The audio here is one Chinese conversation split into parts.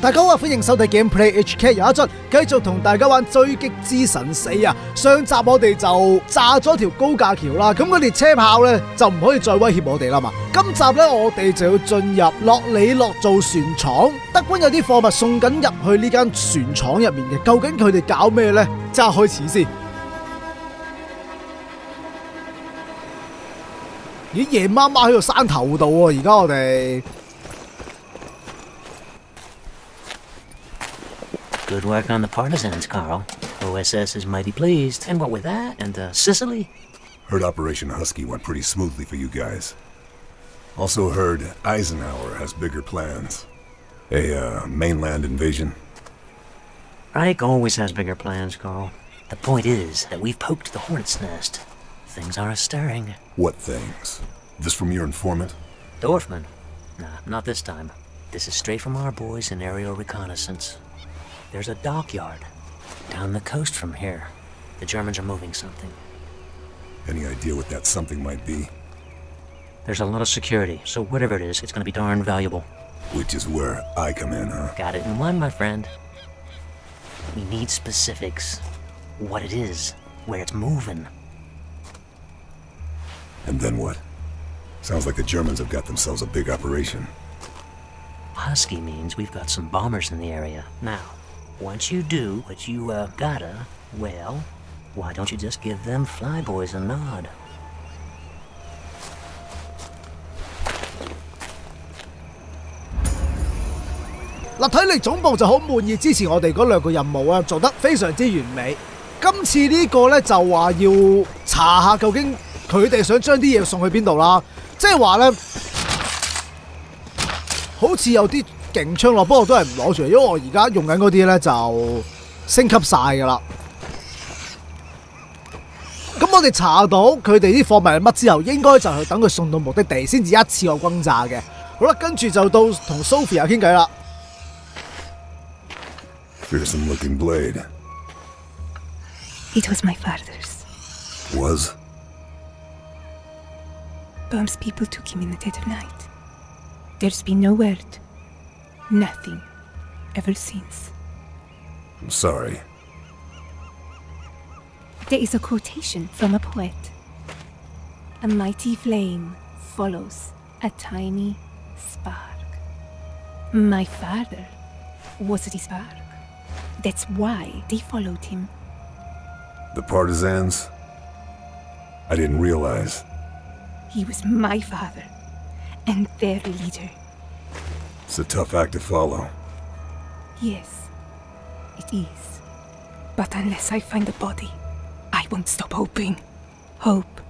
大家好啊！歡迎收睇 Gameplay HK 有一陣，繼續同大家玩《追擊之神四》啊！上集我哋就炸咗條高架橋啦，咁嗰列車炮咧就唔可以再威脅我哋啦嘛。今集咧我哋就要進入洛里洛造船廠，德軍有啲貨物送緊入去呢間船廠入面嘅，究竟佢哋搞咩呢？即刻開始先。咦，夜妈妈喺个山头度喎，而家我哋。 Good work on the partisans, Carl. OSS is mighty pleased. And what with that? And uh, Sicily? Heard Operation Husky went pretty smoothly for you guys. Also heard Eisenhower has bigger plans. A uh, mainland invasion. Reich always has bigger plans, Carl. The point is that we've poked the hornet's nest. Things are stirring. What things? This from your informant? Dorfman? Nah, not this time. This is straight from our boys in aerial reconnaissance. There's a dockyard down the coast from here. The Germans are moving something. Any idea what that something might be? There's a lot of security, so whatever it is, it's gonna be darn valuable. Which is where I come in, huh? Got it in one, my friend. We need specifics. What it is, where it's moving. And then what? Sounds like the Germans have got themselves a big operation. Husky means we've got some bombers in the area. Now, once you do what you, uh, gotta, well, why don't you just give them flyboys a nod? 嗱，睇嚟总部就好满意之前我哋嗰两个任务啊，做得非常之完美。今次呢个呢，就话要查下究竟 佢哋想將啲嘢送去邊度啦，即係話咧，好似有啲勁槍咯，不過都係唔攞住，因為我而家用緊嗰啲咧，就升級晒㗎啦。咁我哋查到佢哋啲貨物係乜之後，應該就係等佢送到目的地先至一次過轟炸嘅。好啦，跟住就到同 Sophia 傾偈啦。Fearsome looking blade. It was my father's. Was? Bomb's people took him in the dead of night. There's been no word. Nothing. Ever since. I'm sorry. There is a quotation from a poet. A mighty flame follows a tiny spark. My father was the spark. That's why they followed him. The partisans? I didn't realize. He was my father, and their leader. It's a tough act to follow. Yes, it is. But unless I find a body, I won't stop hoping. Hope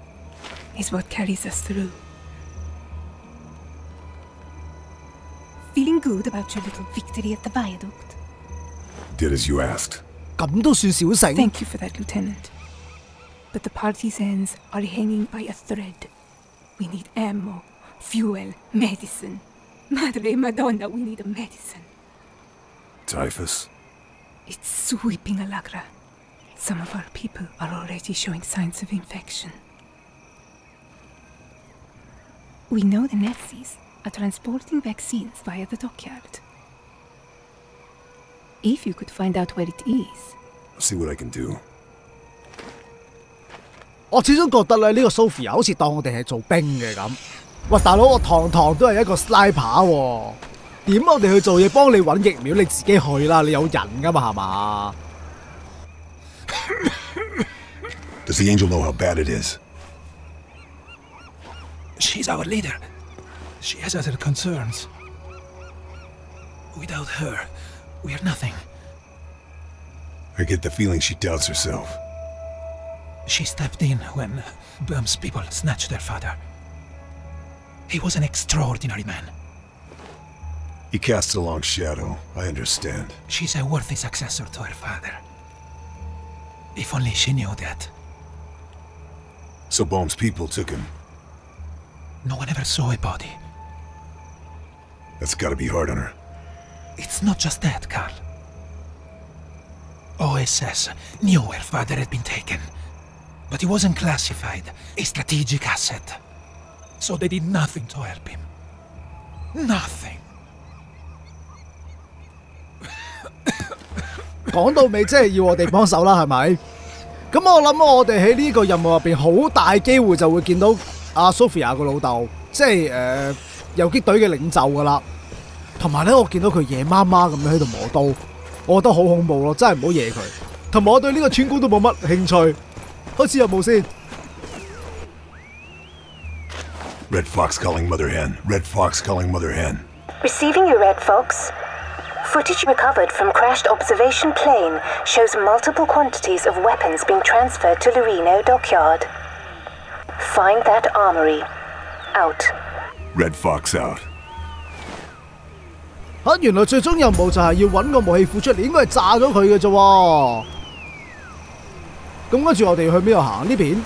is what carries us through. Feeling good about your little victory at the viaduct? Did as you asked. Thank you for that, Lieutenant. But the party's ends are hanging by a thread. We need ammo, fuel, medicine. Madre Madonna, we need a medicine. Typhus? It's sweeping Alagra. Some of our people are already showing signs of infection. We know the Nazis are transporting vaccines via the dockyard. If you could find out where it is, I'll See what I can do. 我始终觉得咧，呢、个 Sophia 好似当我哋系做兵嘅咁。喂，大佬，我堂堂都系一个 sniper 喎，点我哋去做嘢帮你揾疫苗，你自己去啦，你有人噶嘛系嘛？ Does the angel know how bad it is? She's our leader. She has other concerns. Without her, we are nothing. I get the feeling she doubts herself. She stepped in when Böhm's people snatched their father. He was an extraordinary man. He casts a long shadow, I understand. She's a worthy successor to her father. If only she knew that. So Bohm's people took him. No one ever saw a body. That's gotta be hard on her. It's not just that, Carl. OSS knew her father had been taken. But he wasn't classified, a strategic asset. So they did nothing to help him. Nothing. 講到尾，即係要我哋幫手啦，係咪？咁我諗我哋喺呢個任務入邊，好大機會就會見到阿 Sophia 個老豆，即係誒、呃、游擊隊嘅領袖噶啦。同埋咧，我見到佢夜媽媽咁樣喺度磨刀，我覺得好恐怖咯，真係唔好惹佢。同埋我對呢個村姑都冇乜興趣。开始任务先。 Red Fox calling Mother Hen. Red Fox calling Mother Hen. Receiving you, Red Fox. Footage recovered from crashed observation plane shows multiple quantities of weapons being transferred to Loreno Dockyard. Find that armory. Out. Red Fox out. 吓、原来最终任务就系要揾个武器库出嚟，应该系炸咗佢嘅啫喎。 咁跟住我哋去边度行？呢邊？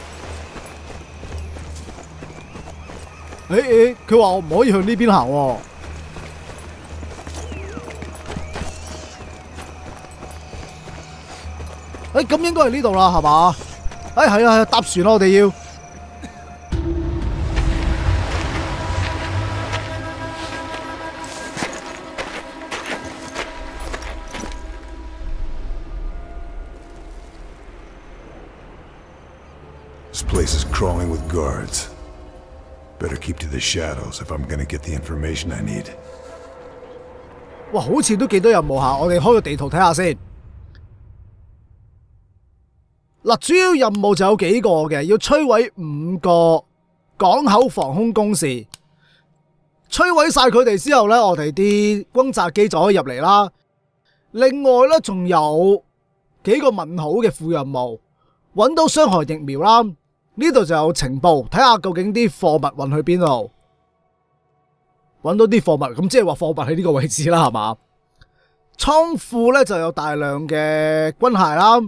誒誒，佢话我唔可以向呢边行喎。誒咁应该系呢度啦，系嘛？诶，系啊係啊，搭船啦，我哋要。Better keep to the shadows if I'm gonna get the information I need. 哇，好似都幾多任務下，我哋開個地圖睇下先。嗱，主要任務就有幾個嘅，要摧毀五個港口防空工事。摧毀晒佢哋之後呢，我哋啲轟炸機就可以入嚟啦。另外呢，仲有幾個問號嘅副任務，揾到傷害疫苗啦。呢度就有情報，睇下究竟啲貨物運去邊度。揾到啲貨物，咁即係話貨物喺呢個位置啦，係嘛？倉庫咧就有大量嘅軍械啦，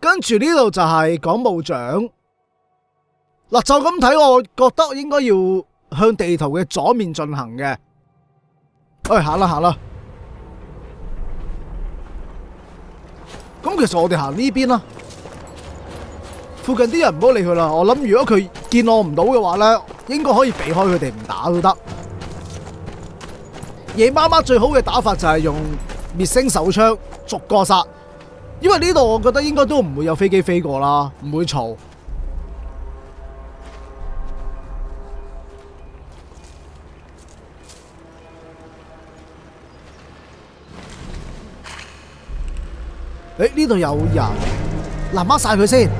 跟住呢度就係港務長。嗱，就咁睇，我覺得應該要向地圖嘅左面進行嘅。喂，行啦行啦。咁其實我哋行呢邊啦。附近啲人唔好理佢啦。我諗如果佢見我唔到嘅話呢，應該可以避開佢哋唔打都得。夜媽媽最好嘅打法就係用滅星手槍逐個殺，因為呢度我覺得應該都唔會有飛機飛過啦，唔會嘈。诶呢度有人，嗱掹晒佢先。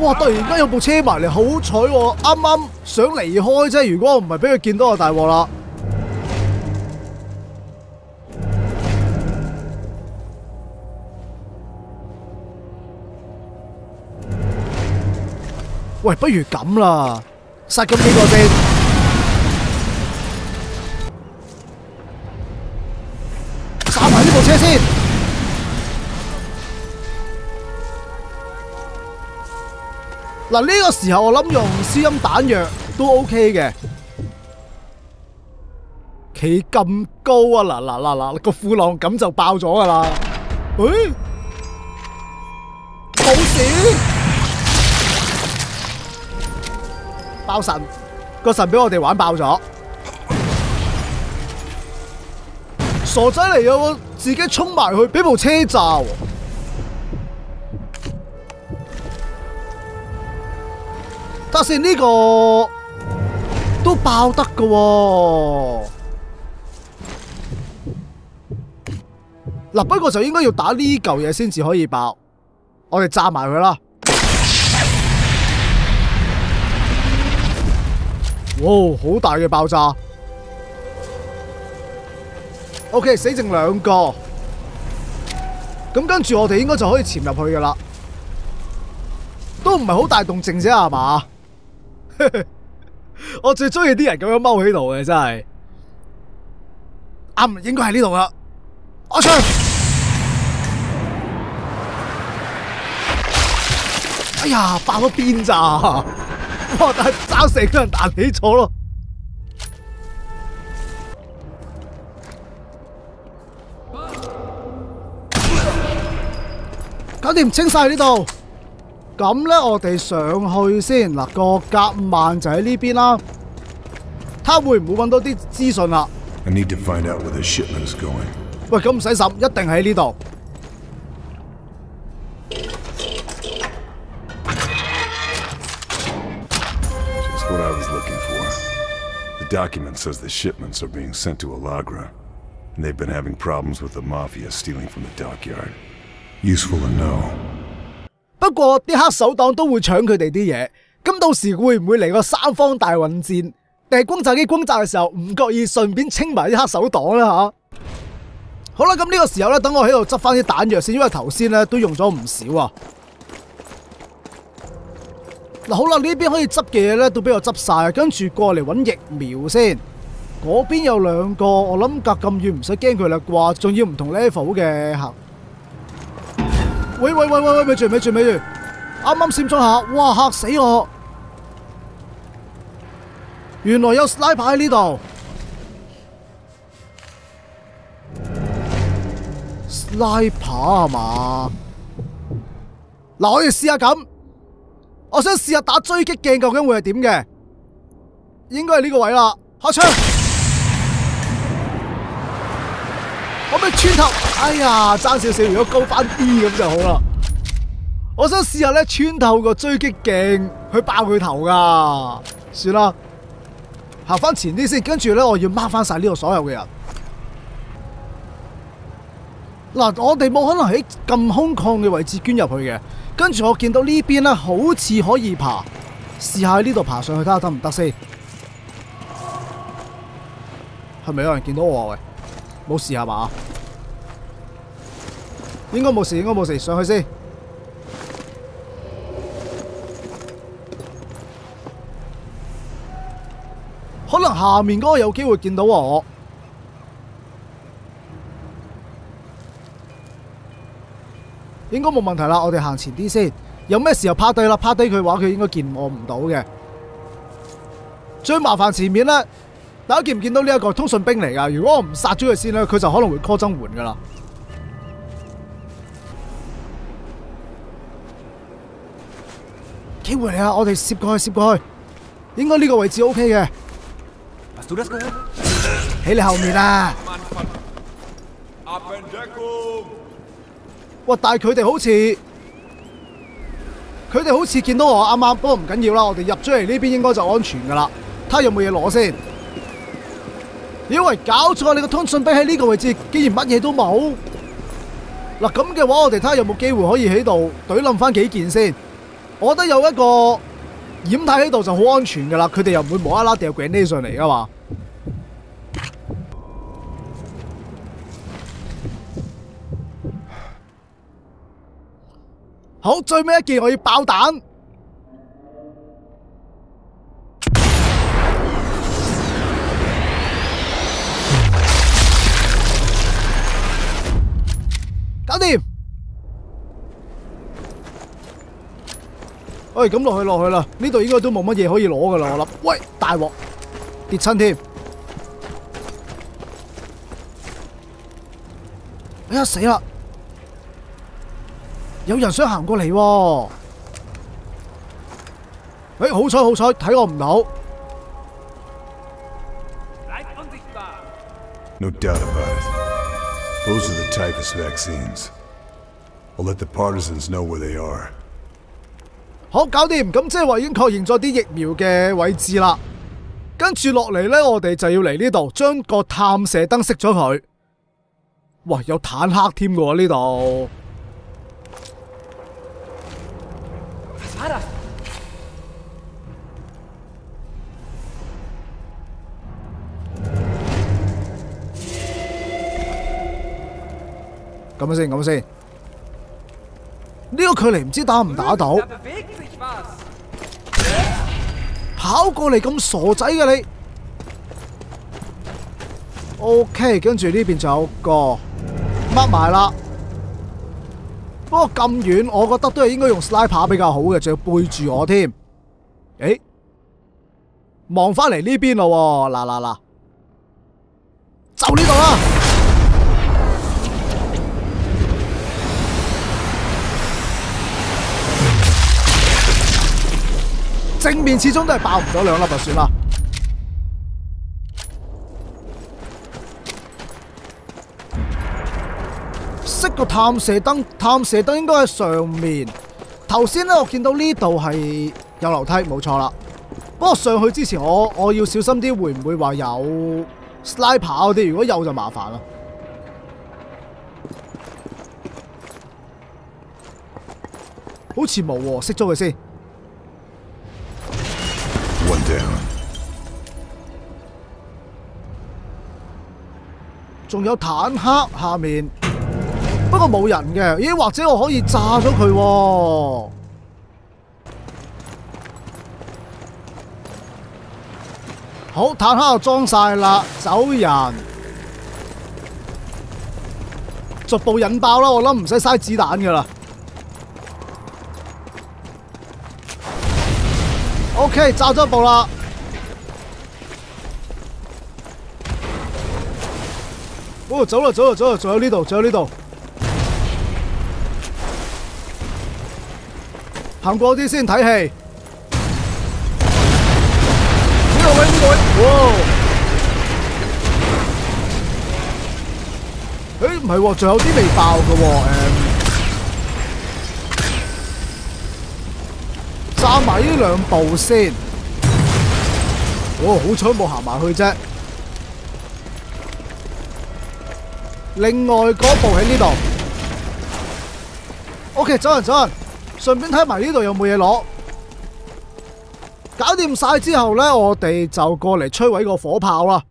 哇！突然间有部车埋嚟，好彩喎！啱啱想离开啫，如果我唔系俾佢见到，我大镬啦。喂，不如咁啦，杀咁几个先。嗱，呢個時候我諗用消音彈藥都 OK 嘅。企咁高啊！嗱嗱嗱嗱，個褲浪咁就爆咗噶啦。誒，冇事。爆神，個神俾我哋玩爆咗。傻仔嚟嘅喎，自己冲埋去俾部車炸喎。得先呢個都爆得㗎喎。嗱，不過就應該要打呢嚿嘢先至可以爆，我哋炸埋佢啦。哇，好大嘅爆炸！OK，死剩兩個，咁跟住我哋應該就可以潛入去噶啦，都唔係好大動靜啫，係嘛？我最中意啲人咁样踎喺度嘅，真系啱，应该喺呢度啦。我出去，哎呀，爆咗边咋？哇！但系争成个人弹起咗咯。搞掂，清晒呢度。咁咧，我哋上去先嗱，個夾萬就喺呢邊啦。睇下會唔會揾到啲資訊啦？I need to find out where the shipment is going. 喂，咁唔使審，一定喺呢度。Just what I was looking for. The document says the shipments are being sent to Alagra, and they've been having problems with the Mafia stealing from the dockyard. Useful to know. 不過啲黑手黨都會搶佢哋啲嘢，咁到時會唔會嚟個三方大混戰？定係轟炸機轟炸嘅時候唔覺意順便清埋啲黑手黨啦吓？好啦，咁呢個時候咧，等我喺度執翻啲彈藥先，因為頭先咧都用咗唔少啊。嗱，好啦，呢邊可以執嘅嘢咧都俾我執晒，跟住過嚟揾疫苗先。嗰邊有兩個，我諗隔咁遠唔使驚佢啦啩，仲要唔同 level 嘅客。喂喂喂喂喂，咪住咪住咪住！啱啱闪咗下，哇吓死我！原来有 sniper 喺呢度，sniper 係嘛？嗱，我哋试下咁，我想试下打追击镜究竟会系点嘅？应该系呢个位啦，開槍！可唔可以穿透？哎呀，爭少少，如果高翻啲咁就好啦。我想試下咧穿透個追擊鏡去爆佢頭噶，算啦，行翻前啲先，跟住咧我要 mark 翻晒呢度所有嘅人。嗱，我哋冇可能喺咁空旷嘅位置捐入去嘅。跟住我見到呢邊咧好似可以爬，試下喺呢度爬上去睇下得唔得先。係咪有人見到我？喂，冇事系嘛？應該冇事，應該冇事，上去先。可能下面嗰個有機會見到我。應該冇問題啦，我哋行前啲先。有咩時候趴低啦？趴低佢嘅話，佢應該見我唔到嘅。最麻煩前面呢，大家見唔見到呢一個通訊兵嚟噶？如果我唔殺咗佢先呢，佢就可能會 call 增援噶啦。機會嚟啊！我哋攝過去，攝過去，應該呢個位置 O K 嘅。喺你後面啊！Ab in Deckung! 哇！但係佢哋好似佢哋好似見到我啱啱，不過唔緊要啦，我哋入咗嚟呢邊應該就安全噶啦。睇下有冇嘢攞先。因為搞錯，你個通訊兵喺呢個位置，竟然乜嘢都冇。嗱咁嘅話，我哋睇下有冇機會可以喺度懟冧翻幾件先。我覺得有一個掩體喺度就好安全噶啦，佢哋又唔會無啦啦掉錠啲上嚟噶嘛。好，最尾一件我要爆彈。喂，咁落去落去啦，呢度應該都冇乜嘢可以攞噶啦，我諗。喂，大鑊，跌親添。哎呀，死啦！有人想行過嚟喎。誒，好彩好彩，睇我唔到。No doubt about it. Those are the typhus vaccines. I'll let the partisans know where they are. 好，搞掂。咁即係話已經確認咗啲疫苗嘅位置啦。跟住落嚟呢，我哋就要嚟呢度，將個探射燈熄咗佢。哇，有坦克添嘅喎呢度。咁先，咁先。呢、個距離唔知打唔打到？跑過嚟咁傻仔嘅你？OK，跟住呢邊就有個掹埋啦。不過咁遠，我覺得都係應該用 sniper 比較好嘅，仲要背住我添。诶，望翻嚟呢邊咯，嗱嗱嗱，就呢度啦。正面始終都係爆唔到兩粒就算啦。熄個探射燈，探射燈應該喺上面。頭先咧，我見到呢度係有樓梯，冇錯啦。不過上去之前我，我要小心啲，會唔會話有 sniper 嗰啲？如果有就麻煩啦。好似冇喎，熄咗佢先。仲有坦克下面，不過冇人嘅。咦？或者我可以炸咗佢？好，坦克就裝晒啦，走人，逐步引爆啦！我諗唔使嘥子彈噶啦。OK，炸咗一步啦。走啦走啦走啦，仲有呢度，仲有呢度。行過啲先睇戲。呢個位呢個位，哇！誒唔係喎，仲有啲未爆嘅喎，誒。炸埋呢兩步先。哦，好彩冇行埋去啫。另外嗰部喺呢度。OK，走人走人，順便睇埋呢度有冇嘢攞。搞掂晒之後呢，我哋就過嚟摧毀個火炮啦。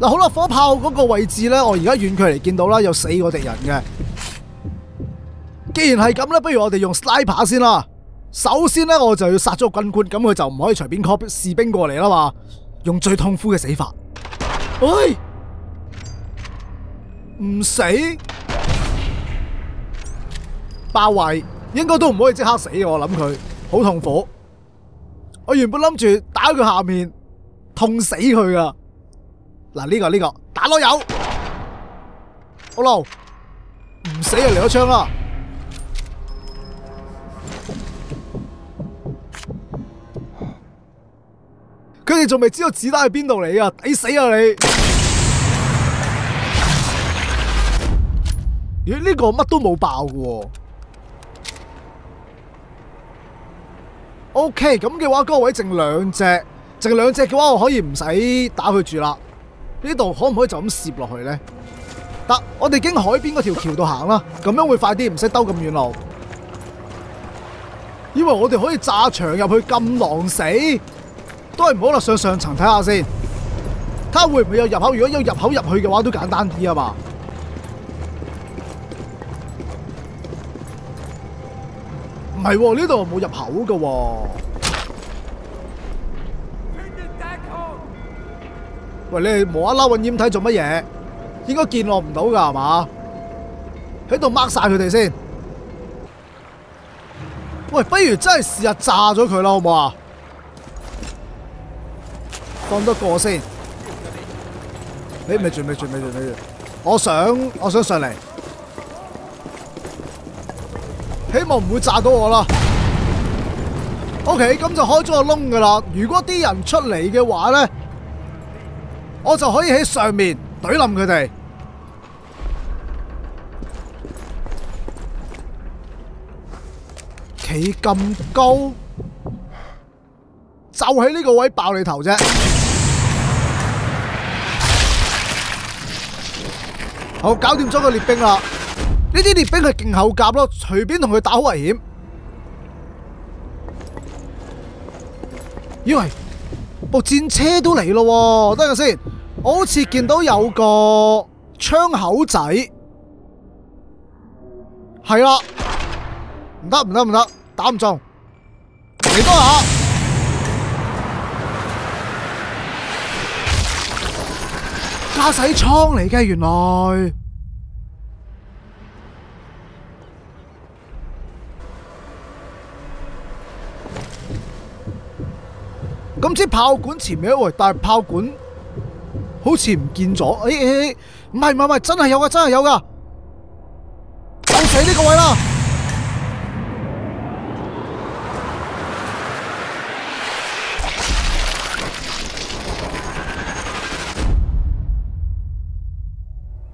嗱，好啦，火炮嗰個位置呢，我而家遠距離見到啦，有四個敵人嘅。既然係咁呢，不如我哋用 sniper 先啦。首先呢，我就要殺咗個軍官，咁佢就唔可以隨便 call 士兵過嚟啦嘛。用最痛苦嘅死法。喂，唔死，包圍應該都唔可以即刻死嘅，我諗佢好痛苦。我原本諗住打佢下面，痛死佢噶。嗱，呢個呢個打攞有，好咯，唔死就嚟咗槍啦。佢哋仲未知道子弹喺邊度嚟啊，抵死啊你！咦？呢個乜都冇爆嘅喎。OK，咁嘅話，嗰個位剩兩隻，剩兩隻嘅話，我可以唔使打佢住啦。呢度可唔可以就咁攝落去呢？得，我哋經海邊嗰條橋度行啦，咁樣會快啲，唔使兜咁遠路。以為我哋可以炸牆入去咁狼死？都係唔好啦，上上層睇下先，睇下會唔會有入口。如果有入口入去嘅話，都簡單啲啊嘛。唔係喎，呢度冇入口嘅喎。喂，你哋無啦啦揾掩體做乜嘢？應該見落唔到㗎係嘛？喺度 mark 晒佢哋先。喂，不如真係試下炸咗佢啦，好唔好啊？放多個先。你咪住咪住咪住咪住。我想我想上嚟，希望唔會炸到我啦。OK，咁就開咗個窿噶啦。如果啲人出嚟嘅話咧，我就可以喺上面怼冧佢哋。企咁高，就喺呢個位爆你頭啫。好，搞掂咗個列兵啦。呢啲列兵係勁厚甲咯，隨便同佢打好危險。以為部戰車都嚟咯，等陣先。我好似見到有個窗口仔，係啦，唔得唔得唔得，打唔中，嚟多下。駕駛艙嚟嘅，原來咁即炮管前面喂，但係炮管好似唔見咗。誒誒誒，唔係唔係唔係，真係有噶，真係有噶，就死呢個位啦。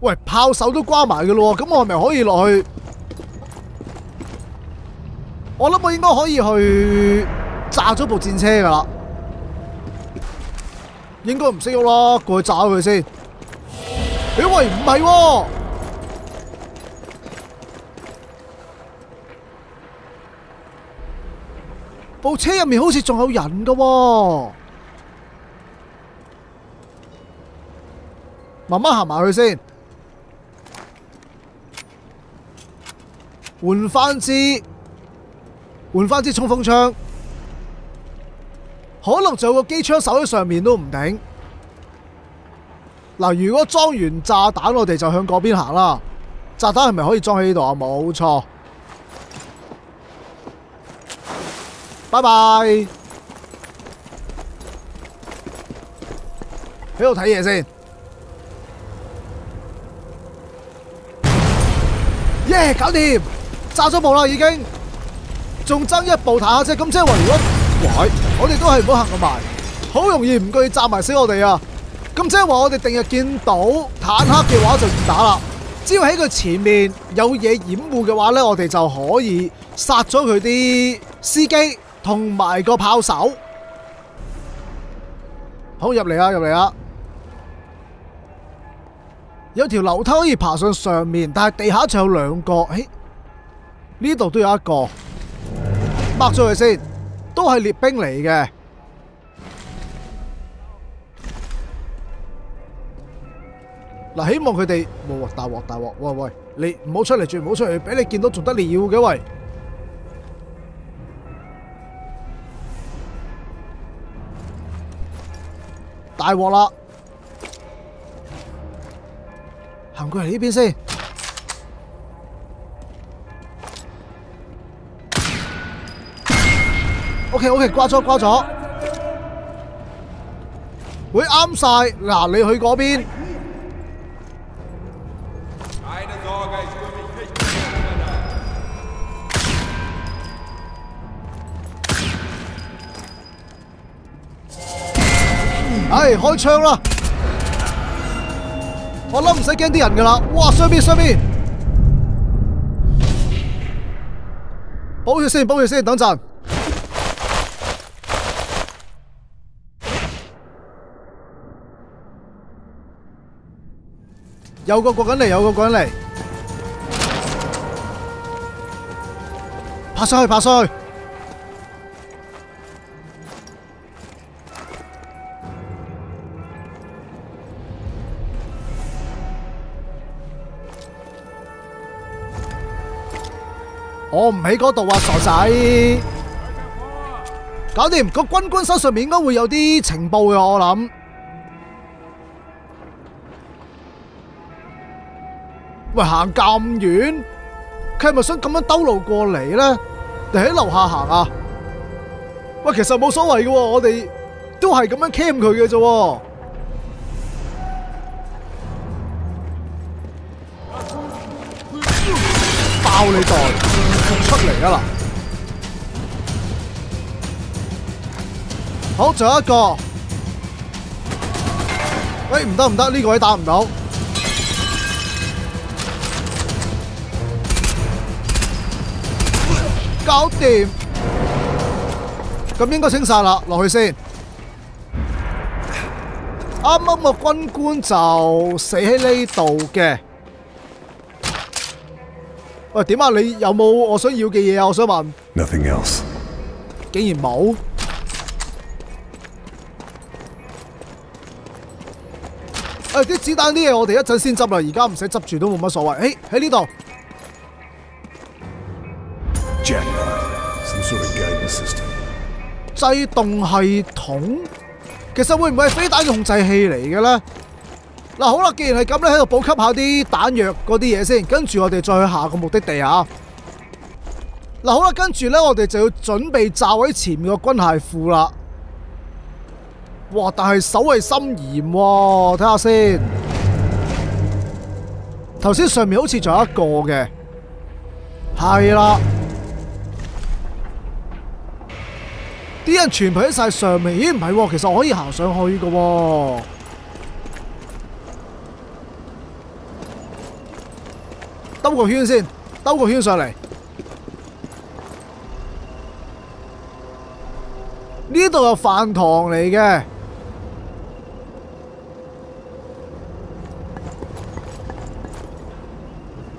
喂，炮手都關埋嘅咯，咁我係咪可以落去？我諗我應該可以去炸咗部戰車噶啦，應該唔識喐啦，過去炸佢先。咦喂，唔係喎，部車入面好似仲有人噶喎，慢慢行埋去先。換翻支換翻支衝鋒槍，可能仲有個機槍手喺上面都唔定。嗱，如果裝完炸彈，我哋就向嗰邊行啦。炸彈係咪可以裝喺呢度啊？冇錯。拜拜。喺度睇嘢先。耶！搞掂！炸咗部啦，已經，仲爭一部坦克车。咁即係話，如果喂，我哋都係唔好行咁埋，好容易唔覺意炸埋死我哋啊！咁即係話，我哋定日見到坦克嘅話就易打啦。只要喺佢前面有嘢掩護嘅話呢，我哋就可以殺咗佢啲司機同埋個炮手。好，入嚟啊，入嚟啊！有條樓梯可以爬上上面，但係地下仲有兩個。呢度都有一個，抹咗佢先，都係列兵嚟嘅。嗱，希望佢哋，哇！大鑊大鑊，喂喂，你唔好出嚟住，唔好出嚟，俾你見到仲得了嘅喂！大鑊啦！行過嚟呢邊先。OK，，挂咗挂咗，会啱晒。嗱，你去嗰边。哎，开枪啦！我谂唔使惊啲人噶啦。哇，上面上面，保住先，保住先，等阵。有個過緊嚟，有個過緊嚟，拍上去，拍上去。我唔喺嗰度啊，傻仔！搞掂，個軍官身上面應該會有啲情報嘅，我諗。喂，行咁遠，佢係咪想咁樣兜路過嚟呢？定喺樓下行啊？喂，其實冇所謂嘅，我哋都係咁樣 cam 佢嘅啫。爆你袋，出嚟啊啦！好，仲有一個。喂，唔得唔得，呢個位打唔到。搞掂，咁應該清晒啦，落去先。啱啱個軍官就死喺呢度嘅。喂，點啊？你有冇我想要嘅嘢啊？我想問。Nothing else. 竟然冇。誒，啲子彈啲嘢我哋一陣先執啦，而家唔使執住都冇乜所謂。誒，喺呢度。制動系統，其實會唔會係飛彈控制器嚟嘅咧？嗱，好啦，既然係咁咧，喺度補給下啲彈藥嗰啲嘢先，跟住我哋再去下個目的地啊！嗱，好啦，跟住咧，我哋就要準備炸喺前面個軍械庫啦。哇！但係守衛森严喎，睇下先。頭先上面好似仲有一個嘅，係啦。啲人全部喺晒上面，咦唔係喎，其實我可以行上去嘅喎。兜個圈先，兜個圈上嚟。呢度有飯堂嚟嘅。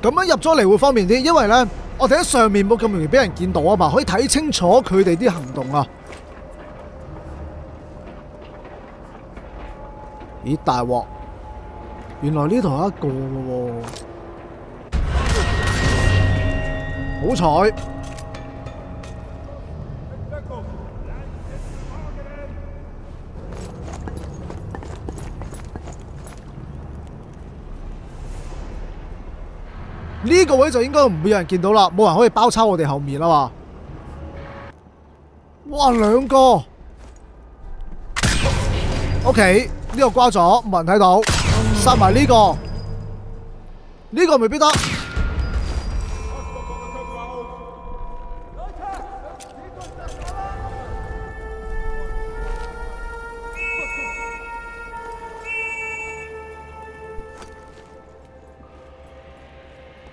咁樣入咗嚟會方便啲，因為呢，我哋喺上面冇咁容易俾人見到啊嘛，可以睇清楚佢哋啲行動啊。咦，大鑊！原來呢度有一個嘅喎，好彩。呢個位就應該唔會有人見到啦，冇人可以包抄我哋後面啦嘛。哇，兩個，OK，呢個瓜咗，冇人睇到，殺埋呢個，呢個未必得。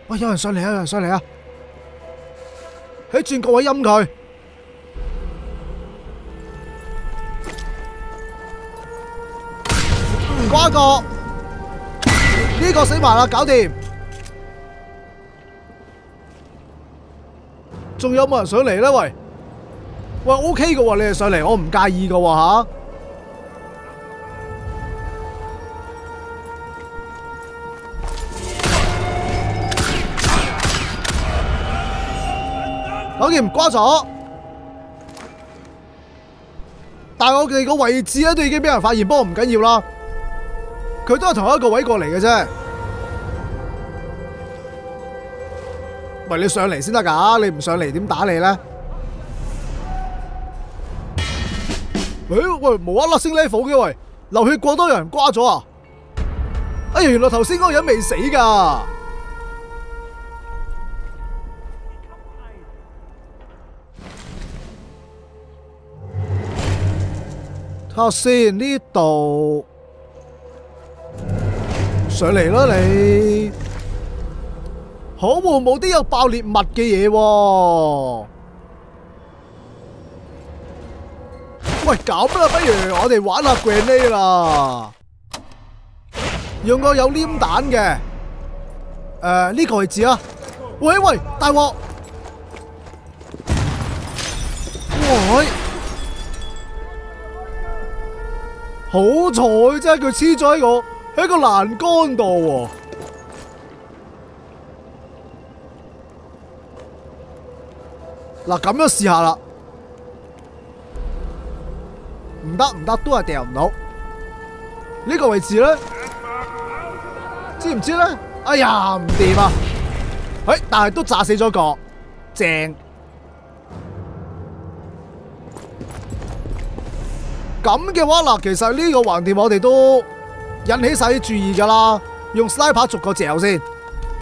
喂，有人上嚟啊！有人上嚟啊！喺轉角位陰佢，瓜個呢個死埋啦，搞掂。仲有冇人上嚟咧？喂，喂，OK 嘅喎，你哋上嚟，我唔介意嘅喎吓。搞掂瓜咗，但係我哋個位置咧都已經俾人發現，不過唔緊要啦。佢都係同一個位過嚟嘅啫。喂，你上嚟先得噶，你唔上嚟點打你咧？喂喂，無啦啦升 level 嘅喂，流血過多有人瓜咗啊！哎，原來頭先嗰個人未死噶。睇下先，呢度上嚟啦你，好冇冇啲有爆裂物嘅嘢喎？喂，咁啦，不如我哋玩下 grenade 啦，用個有黏彈嘅，誒呢個位置啊！喂喂，大鑊！喂！好彩啫，佢黐咗喺我喺個欄杆度喎。嗱，咁樣試下啦，唔得唔得，都係掉唔到。呢個位置咧，知唔知咧？哎呀，唔掂啊！誒，但係都炸死咗個，正。咁嘅話嗱，其實呢個橫掂我哋都引起晒啲注意噶啦，用 sniper 逐個嚼先，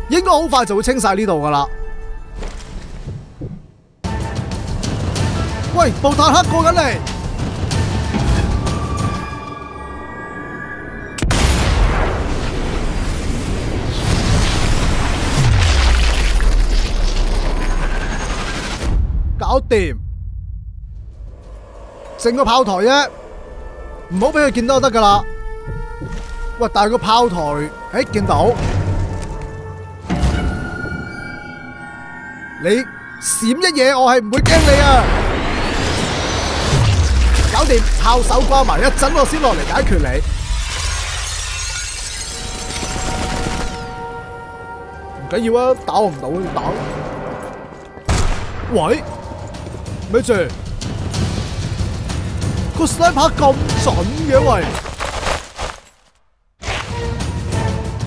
應該好快就會清晒呢度噶啦。喂，部坦克過緊嚟，搞掂，整個炮台啫。唔好俾佢見到就得噶啦！喂，但係個炮台，誒見到你閃一嘢，我係唔會驚你啊！搞掂，炮手掛埋一陣，我先落嚟解決你。唔緊要啊，打我唔到要打。喂，咪住！個 sniper 咁準嘅喂，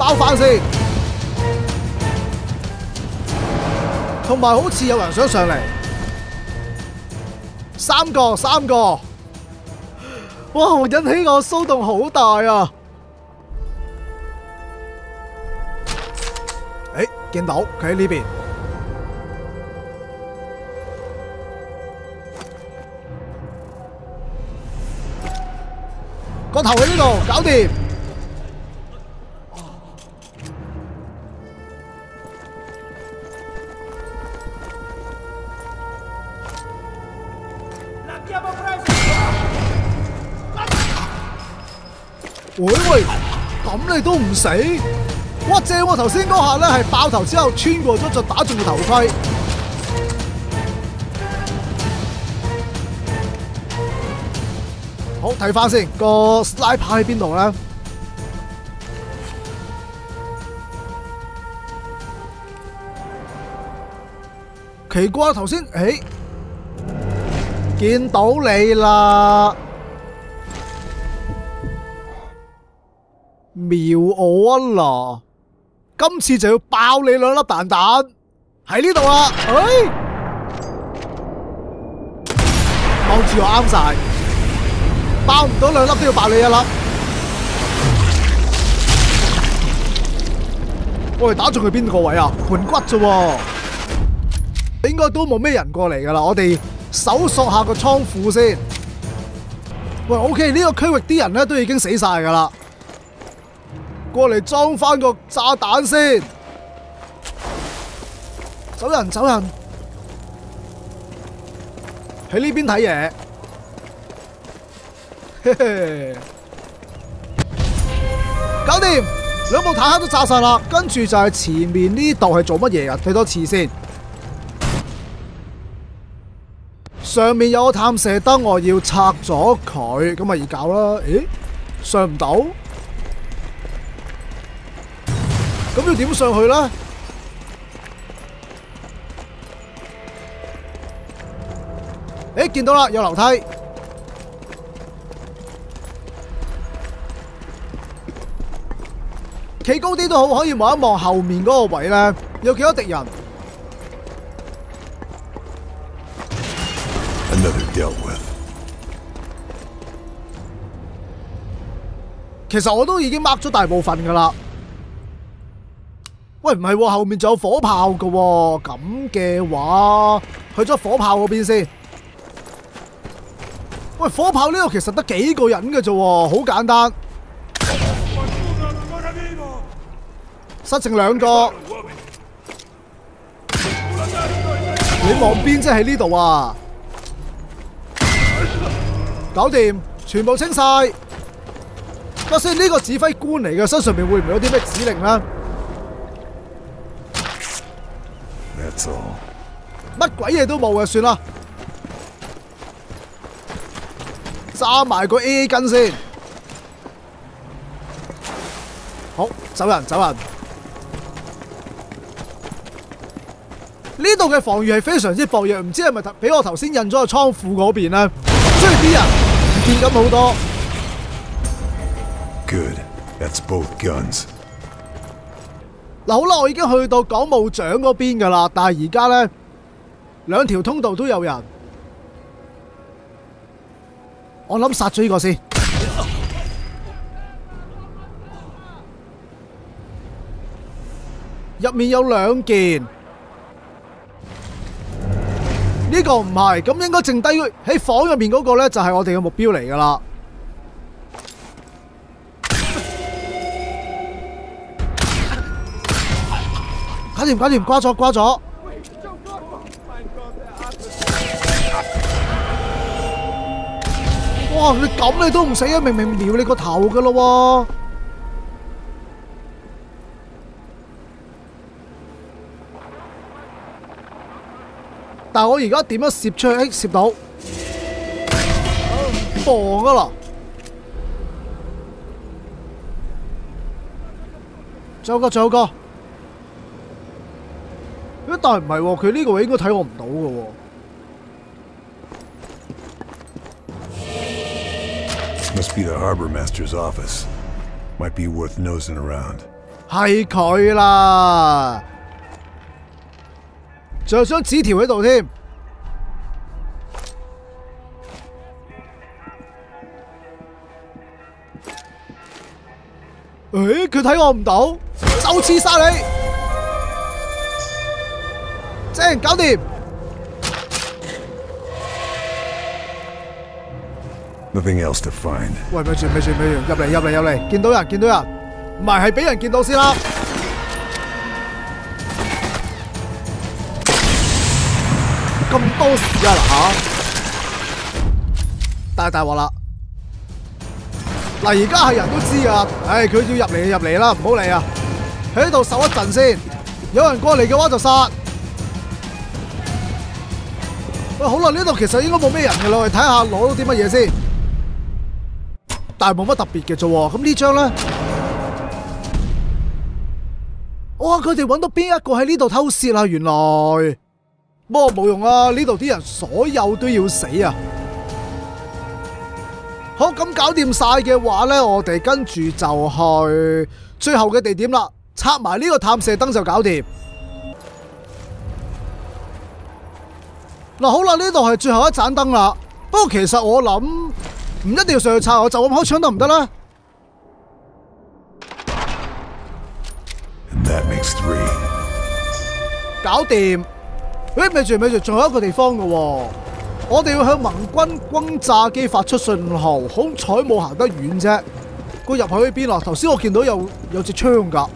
包翻先，同埋好似有人想上嚟，三個三個，哇！引起我騷動好大啊！誒，見到佢喺呢邊。個頭喺呢度，搞掂。喂喂，咁你都唔死？哇正喎！頭先嗰下咧係爆頭之後穿過咗就打中個頭盔。好睇翻先，個 sniper 喺邊度咧？奇怪，頭先，誒，見到你啦，瞄我啊啦！今次就要爆你兩粒蛋蛋喺呢度啦，誒，望住我啱晒，爆唔到兩粒都要爆你一粒。我哋打中佢邊個位啊？盤骨啫喎。應該都冇咩人過嚟噶啦，我哋搜索下個倉庫先。喂，OK，呢個區域啲人咧都已經死晒噶啦，過嚟裝翻個炸彈先。走人，走人，喺呢邊睇嘢。嘿嘿，搞掂，兩部坦克都炸晒啦，跟住就係前面呢度係做乜嘢啊？睇多次先。上面有個探射燈，我要拆咗佢，咁咪易搞啦。咦，上唔到，咁要點上去咧？誒，見到啦，有樓梯。企高啲都好，可以望一望後面嗰個位咧，有幾多敵人.其實我都已經 mark 咗大部分噶啦。喂，唔係喎，後面仲有火炮噶喎。咁嘅話，去咗火炮嗰邊先。喂，火炮呢度其實得幾個人嘅啫，好簡單。失剩兩個。你望邊即係呢度啊？搞掂，全部清晒。不先呢個指揮官嚟嘅，身上面會唔會有啲咩指令咧？乜鬼嘢都冇嘅，算啦。揸埋個 A A 跟先。好，走人，走人。呢度嘅防御係非常之薄弱，唔知係咪俾我頭先印咗個倉庫嗰邊咧？雖然啲人唔見咁好多。Good. That's both guns. 嗱，好啦，我已經去到港務長嗰邊噶啦，但係而家咧兩條通道都有人，我諗殺咗呢個先。入面有兩件，呢個唔係，咁應該剩低喺房入面嗰個咧就係我哋嘅目標嚟噶啦。搞掂，搞掂，瓜咗，瓜咗。哇！你咁你都唔死啊？明明瞄你个头噶咯喎！但係我而家点样摄出去？誒，攝到，磅啊啦！仲有個，仲有個。但係唔係喎，佢呢個位應該睇我唔到嘅喎。Must be the harbor master's office. Might be worth nosing around. 係佢啦，仲有張紙條喺度添。誒，佢睇我唔到，就刺殺你！正，搞掂。Nothing else to find. 喂，咪住咪住咪住，入嚟入嚟入嚟，見到人見到人，唔係係俾人見到先啦。咁多事啊嗱嚇！但係大鑊啦！嗱，而家係人都知啊，唉，佢要入嚟就入嚟啦，唔好理啊！喺度守一陣先，有人過嚟嘅話就殺。好啦，呢度其實應該冇咩人嘅啦，我哋睇下攞到啲乜嘢先。但係冇乜特別嘅啫，咁呢張咧，哇！佢哋揾到邊一個喺呢度偷竊啊？原來，不過冇用啊！呢度啲人所有都要死啊！好，咁搞掂晒嘅話呢，我哋跟住就去最後嘅地點啦，拆埋呢個探射燈就搞掂。嗱，好啦，呢度係最後一盞燈啦。不過其實我諗唔一定要上去拆，我就咁開槍得唔得咧？And that makes three. 搞掂。誒，咪住咪住，仲有一個地方嘅喎。我哋要向盟軍轟炸機發出信號，好彩冇行得遠啫。個入去喺邊啊？頭先我見到有有隻槍㗎。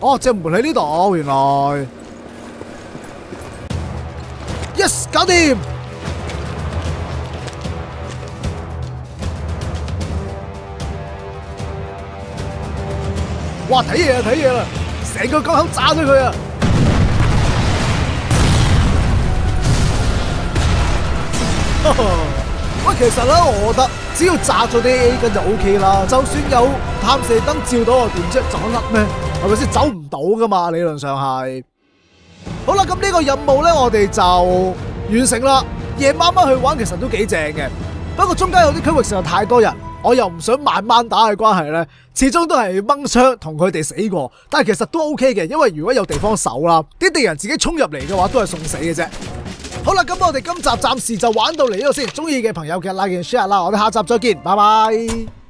哦，隻門喺呢度，原來。Yes，搞掂。哇！睇嘢啊，睇嘢啦，成個港口炸咗佢啊！喂，其實咧，我覺得只要炸咗啲 A 根就 O K 啦。就算有探射燈照到我点啫，走得甩咩？係咪先走唔到噶嘛？理論上係。好啦，咁呢個任務咧，我哋就完成啦。夜晚晚去玩其實都幾正嘅，不過中間有啲區域實在太多人，我又唔想慢慢打嘅關係咧，始終都係掹槍同佢哋死過。但係其實都 O K 嘅，因為如果有地方守啦，啲敵人自己衝入嚟嘅話，都係送死嘅啫。好啦，咁我哋今集暫時就玩到嚟呢度先。中意嘅朋友嘅 like and share 啦，我哋下集再見，拜拜。